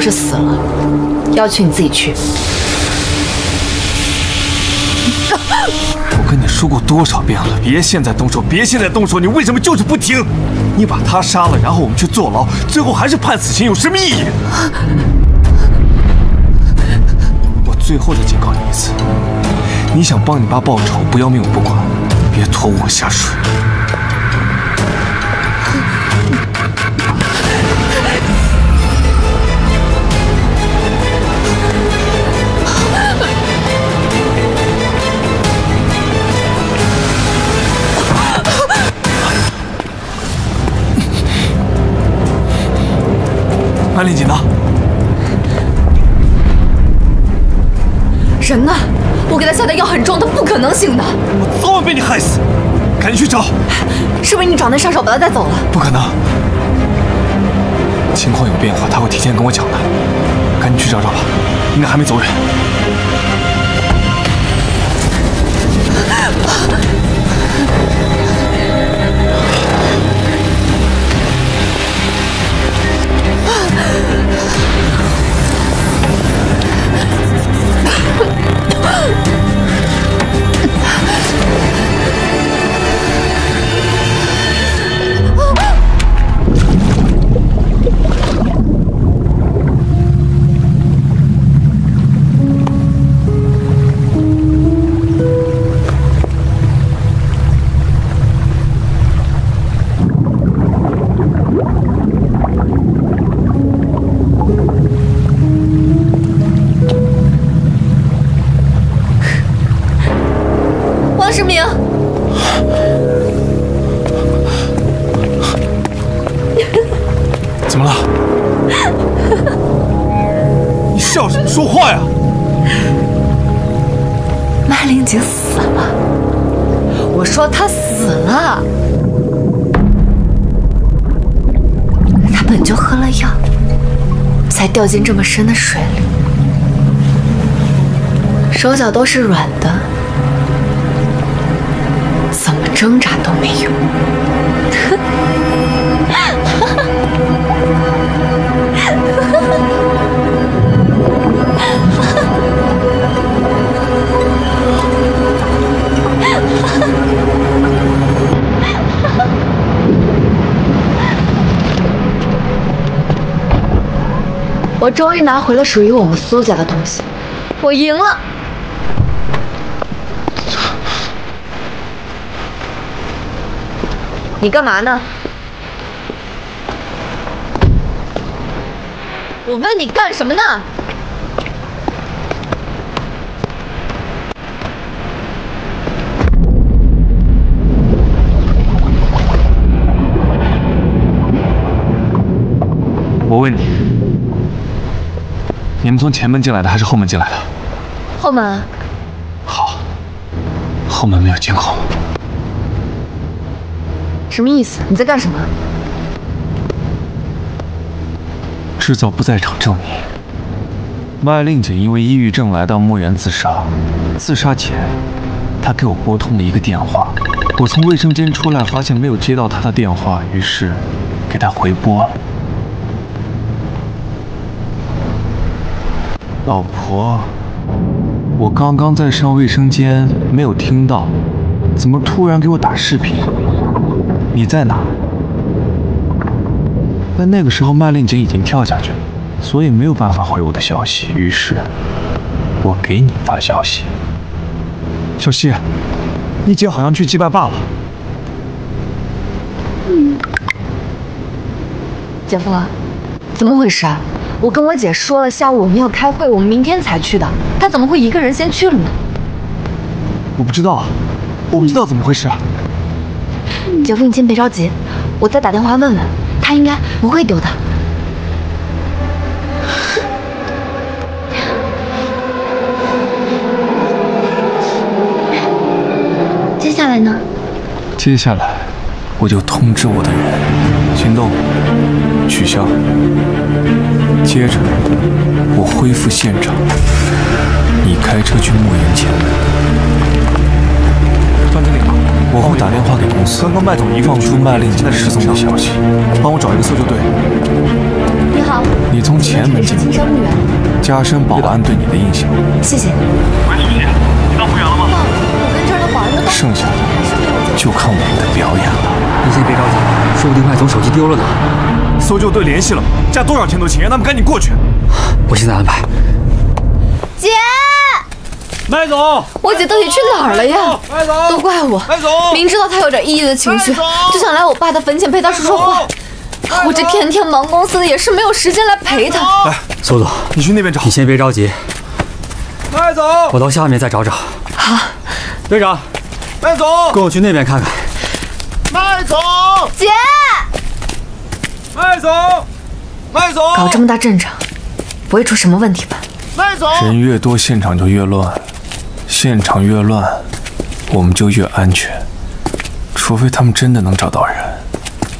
就是死了，要去你自己去。我跟你说过多少遍了，别现在动手，别现在动手，你为什么就是不听？你把他杀了，然后我们去坐牢，最后还是判死刑，有什么意义？我最后再警告你一次，你想帮你爸报仇，不要命我不管，别拖我下水。安令锦呢？人呢？我给他下的药很重，他不可能醒的。我早晚被你害死！赶紧去找。是不是你找那杀手把他带走了？不可能，情况有变化，他会提前跟我讲的。赶紧去找找吧，应该还没走远。怎么了？你笑什么？说话呀！曼玲姐死了。我说她死了。她本就喝了药，才掉进这么深的水里，手脚都是软的，怎么挣扎都没用。我终于拿回了属于我们苏家的东西，我赢了。你干嘛呢？我问你干什么呢？我问你，你们从前门进来的还是后门进来的？后门。好，后门没有监控。什么意思？你在干什么？制造不在场证明。麦令姐因为抑郁症来到墓园自杀，自杀前，她给我拨通了一个电话。我从卫生间出来，发现没有接到她的电话，于是给她回拨了。老婆，我刚刚在上卫生间，没有听到，怎么突然给我打视频？你在哪？但那个时候麦令锦已经跳下去了，所以没有办法回我的消息。于是，我给你发消息。小希，你姐好像去祭拜爸了。嗯姐夫，怎么回事啊？我跟我姐说了，下午我们要开会，我们明天才去的。她怎么会一个人先去了呢？我不知道，我不知道怎么回事啊。姐夫，你先别着急，我再打电话问问，她应该不会丢的。接下来呢？接下来，我就通知我的人，行动取消。接着，我恢复现场，你开车去墓园前。段经理我会打电话给公司，刚刚麦总一放出麦令的失踪的消息。帮我找一个搜救队。你好，你从前门进青山墓园，加深保安对你的印象。谢谢。喂，苏姐，你到墓园了吗？我跟这儿的保安都到剩下的就看我们的表演了。你先别着急，说不定麦总手机丢了呢。搜救队联系了，加多少钱都行，让他们赶紧过去。我现在安排。姐，麦总，我姐到底去哪儿了呀？麦总，都怪我，麦总，明知道她有点抑郁的情绪，就想来我爸的坟前陪他说说话。我这天天忙公司的，也是没有时间来陪他。来，苏总，你去那边找你。先别着急，麦总，我到下面再找找。好，队长，麦总，跟我去那边看看。麦总，姐，麦总，麦总，搞这么大阵仗，不会出什么问题吧？麦总，人越多，现场就越乱，现场越乱，我们就越安全。除非他们真的能找到人。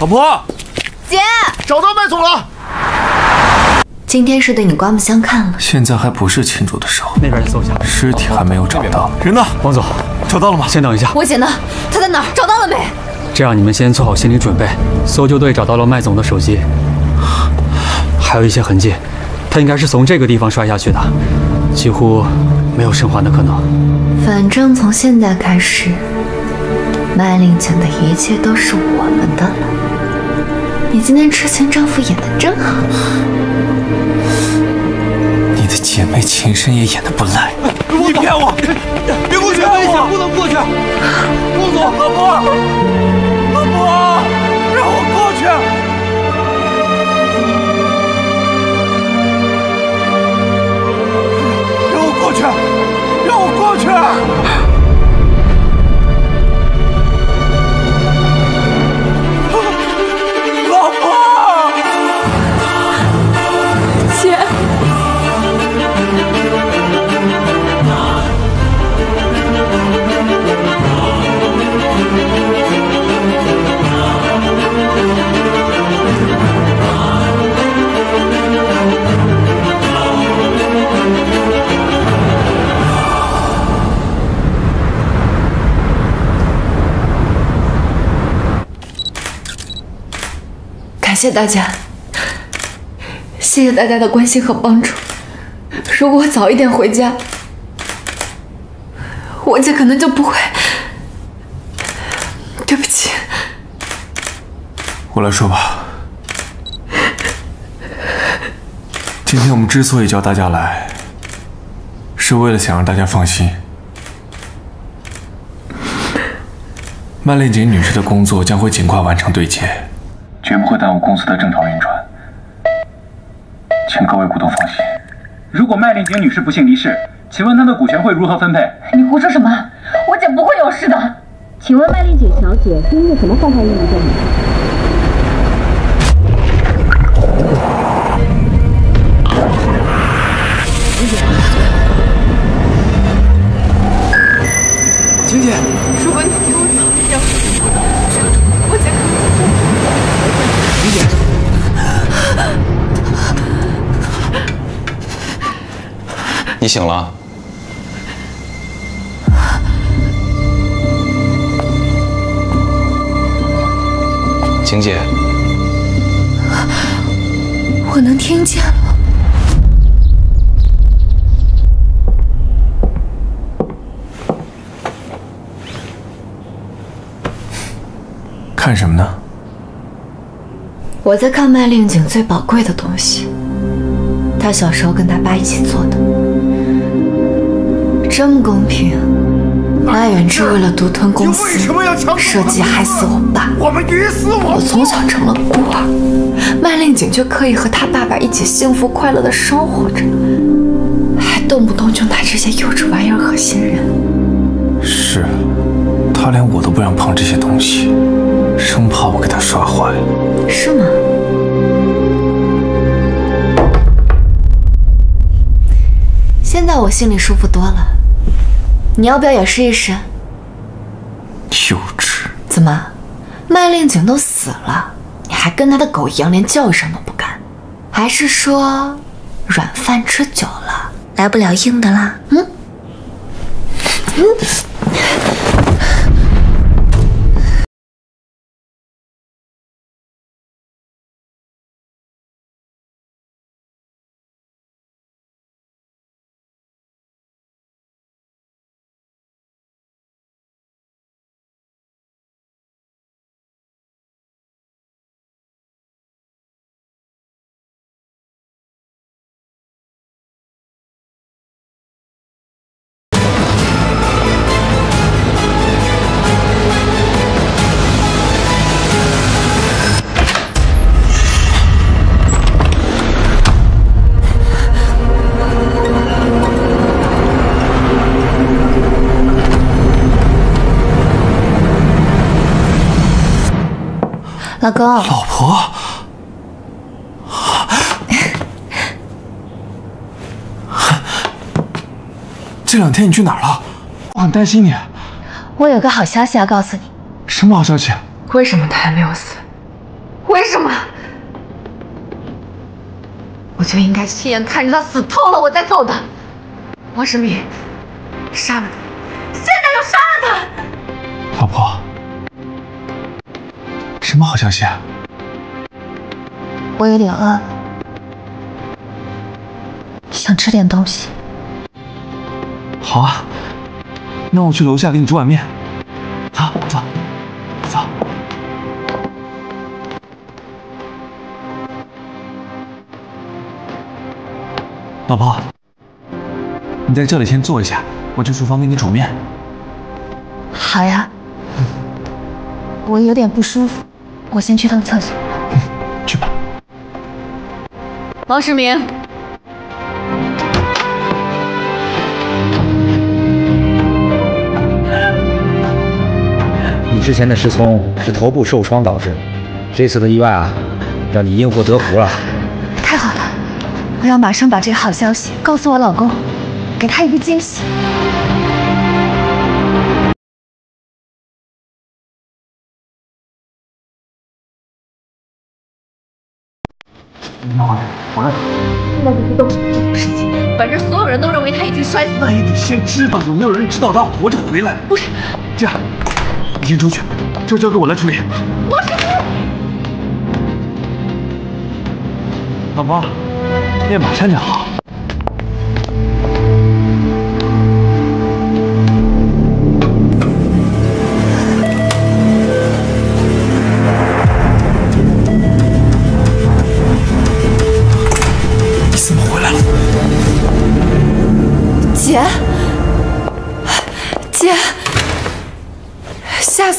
老婆，姐，找到麦总了。今天是对你刮目相看了。现在还不是庆祝的时候，那边搜一下。尸体还没有找到。人呢？王总，找到了吗？先等一下，我姐呢？她在哪儿？找到了没？这样你们先做好心理准备。搜救队找到了麦总的手机，还有一些痕迹，他应该是从这个地方摔下去的，几乎没有生还的可能。反正从现在开始，麦令景的一切都是我们的了。你今天痴情丈夫演的真好。你的姐妹情深也演的不赖。你骗我！别过去，危险，不能过去。陆总，老婆，谢大家，谢谢大家的关心和帮助。如果我早一点回家，我姐可能就不会。对不起，我来说吧。今天我们之所以叫大家来，是为了想让大家放心。麦丽锦女士的工作将会尽快完成对接，绝不会耽误公司的正常运转。请各位股东放心。如果麦丽景女士不幸离世，请问她的股权会如何分配？你胡说什么？我姐不会有事的。请问麦丽锦小姐是因为什么患上抑郁症的？你醒了？晴姐，我能听见了。看什么呢？我在看麦令景最宝贵的东西，他小时候跟他爸一起做的，真公平。麦远志为了独吞公司，设计害死我爸，我们鱼死我网从小成了孤儿，麦令景却可以和他爸爸一起幸福快乐的生活着，还动不动就拿这些幼稚玩意儿恶心人。是，他连我都不让碰这些东西，生怕我给他摔坏。是吗？现在我心里舒服多了。你要不要也试一试？幼稚。怎么，麦令景都死了，你还跟他的狗一样，连叫一声都不敢？还是说软饭吃久了，来不了硬的啦？嗯。老公，老婆，这两天你去哪儿了？我很担心你。我有个好消息要告诉你。什么好消息？为什么他还没有死？为什么？我就应该亲眼看着他死透了，我再走的。王世明，杀了他！现在就杀了他！老婆，什么好消息啊？我有点饿了，想吃点东西。好啊，那我去楼下给你煮碗面。走走走。老婆，你在这里先坐一下，我去厨房给你煮面。好呀，我有点不舒服，我先去趟厕所。去吧。王世明，你之前的失聪是头部受创导致的，这次的意外啊，让你因祸得福了。太好了！我要马上把这个好消息告诉我老公，给他一个惊喜。摔死。那也得先知道有没有人知道他活着回来。不是，这样，你先出去，这交给我来处理。王世明，老婆，面马上就好。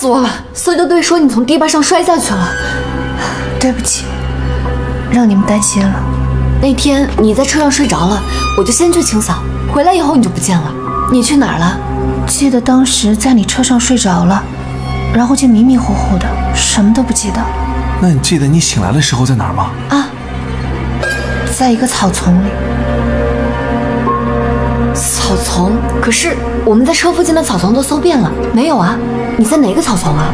死我了！搜救队说你从堤坝上摔下去了。对不起，让你们担心了。那天你在车上睡着了，我就先去清扫，回来以后你就不见了。你去哪儿了？记得当时在你车上睡着了，然后就迷迷糊糊的，什么都不记得。那你记得你醒来的时候在哪儿吗？啊，在一个草丛里。草丛？可是我们在车附近的草丛都搜遍了，没有啊。你在哪个草丛啊？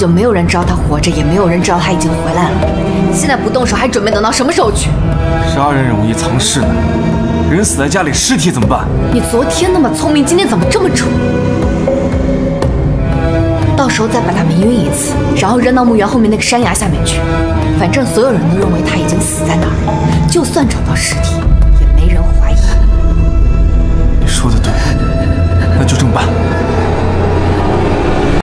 就没有人知道他活着也没有人知道他已经回来了。现在不动手还准备等到什么时候去？杀人容易藏尸难。人死在家里尸体怎么办？你昨天那么聪明今天怎么这么蠢？到时候再把他迷晕一次然后扔到墓园后面那个山崖下面去。反正所有人都认为他已经死在那儿了就算找到尸体也没人怀疑。你说的对那就这么办。